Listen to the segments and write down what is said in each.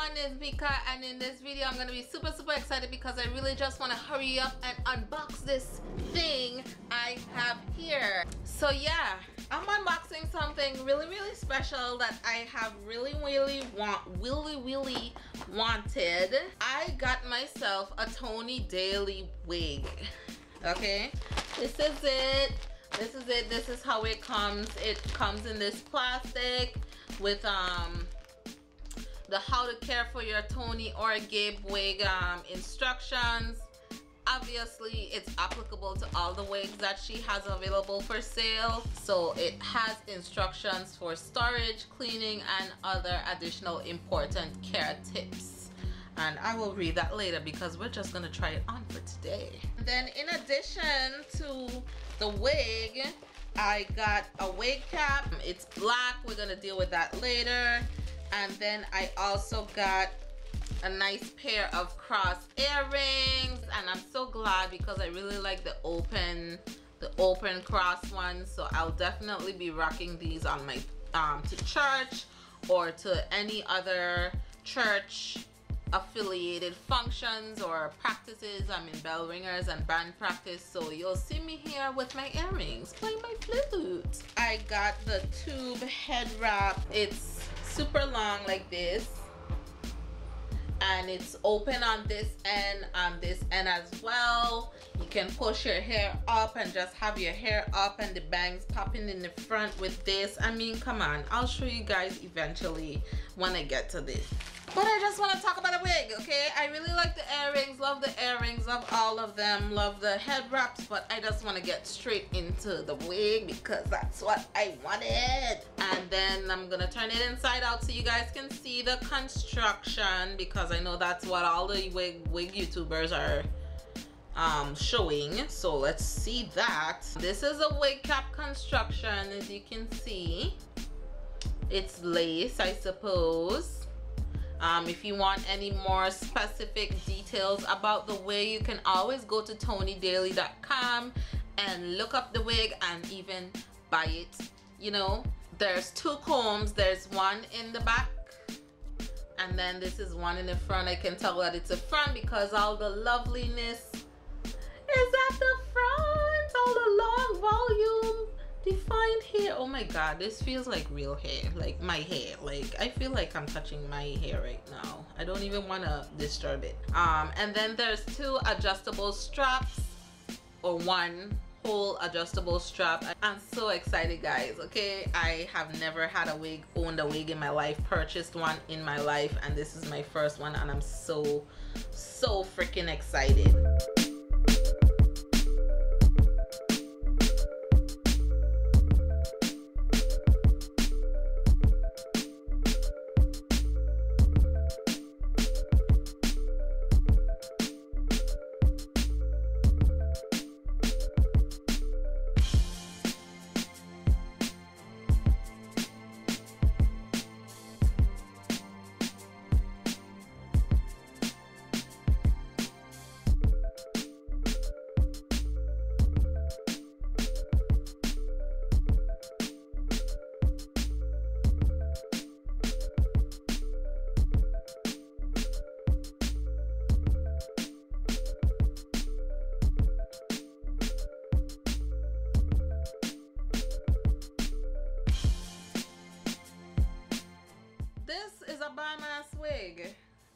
everyone it's Mika and in this video I'm gonna be super super excited because I really just want to hurry up and unbox this thing I have here. So yeah I'm unboxing something really really special that I have really really want really really wanted. I got myself a Toni Daley wig okay? This is it. This is it. This is how it comes. It comes in this plastic with um the how to care for your Tony or Gabe wig um, instructions. Obviously, it's applicable to all the wigs that she has available for sale. So it has instructions for storage, cleaning, and other additional important care tips. And I will read that later because we're just gonna try it on for today. then in addition to the wig, I got a wig cap. It's black, we're gonna deal with that later and then I also got a nice pair of cross earrings. And I'm so glad because I really like the open the open cross ones. So I'll definitely be rocking these on my um, to church or to any other church affiliated functions or practices. I'm in bell ringers and band practice. So you'll see me here with my earrings. Playing my flute. I got the tube head wrap. It's super long like this. And it's open on this end on this end as well. You can push your hair up and just have your hair up and the bangs popping in the front with this. I mean come on. I'll show you guys eventually when i get to this but I just want to talk about a wig, okay? I really like the earrings, love the earrings, love all of them, love the head wraps, but I just want to get straight into the wig because that's what I wanted. And then I'm going to turn it inside out so you guys can see the construction because I know that's what all the wig, wig YouTubers are um, showing. So let's see that. This is a wig cap construction as you can see. It's lace, I suppose um, if you want any more specific details about the wig, you can always go to tonidaley.com and look up the wig and even buy it. You know, there's two combs. There's one in the back and then this is one in the front. I can tell that it's a front because all the loveliness is at the front. All the long volume defined hair? Oh my god this feels like real hair like my hair. Like i feel like i'm touching my hair right now. I don't even want to disturb it. Um and then there's two adjustable straps or one whole adjustable strap. I'm so excited guys okay? I have never had a wig owned a wig in my life purchased one in my life and this is my first one and i'm so so freaking excited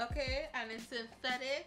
okay and it's synthetic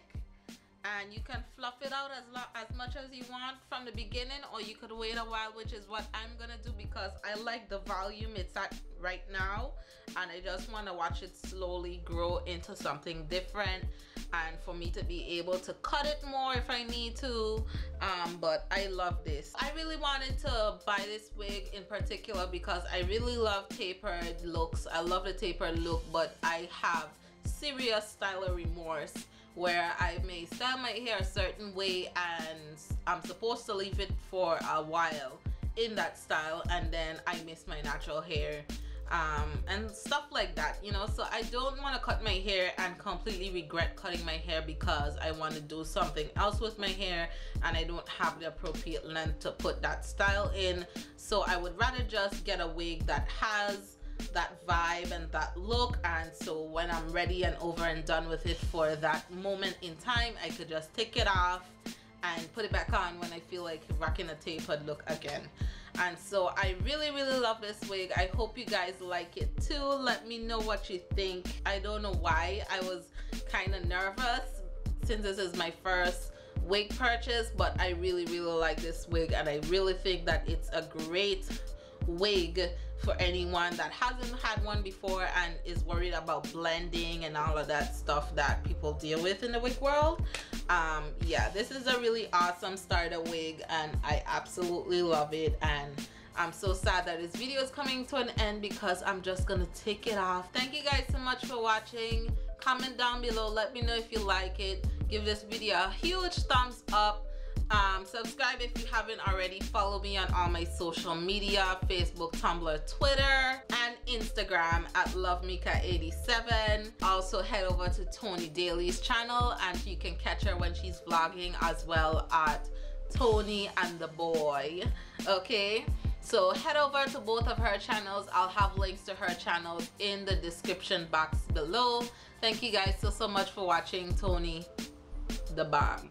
and you can fluff it out as as much as you want from the beginning or you could wait a while which is what I'm gonna do because I like the volume it's at right now and I just want to watch it slowly grow into something different and for me to be able to cut it more if I need to um, but I love this. I really wanted to buy this wig in particular because I really love tapered looks. I love the tapered look but I have serious style of remorse where I may style my hair a certain way and I'm supposed to leave it for a while in that style and then I miss my natural hair um, and stuff like that you know? So I don't want to cut my hair and completely regret cutting my hair because I want to do something else with my hair and I don't have the appropriate length to put that style in. So I would rather just get a wig that has that vibe and that look. And so when I'm ready and over and done with it for that moment in time I could just take it off and put it back on when I feel like rocking a tapered look again. And so I really really love this wig. I hope you guys like it too. Let me know what you think. I don't know why. I was kind of nervous since this is my first wig purchase but I really really like this wig and I really think that it's a great wig for anyone that hasn't had one before and is worried about blending and all of that stuff that people deal with in the wig world. Um yeah this is a really awesome starter wig and I absolutely love it. And I'm so sad that this video is coming to an end because I'm just gonna take it off. Thank you guys so much for watching. Comment down below. Let me know if you like it. Give this video a huge thumbs up um, subscribe if you haven't already. Follow me on all my social media, Facebook, Tumblr, Twitter, and Instagram at luvmika87. Also head over to Toni Daley's channel and you can catch her when she's vlogging as well at Toni and the Boy. Okay? So head over to both of her channels. I'll have links to her channels in the description box below. Thank you guys so, so much for watching Tony the Bomb.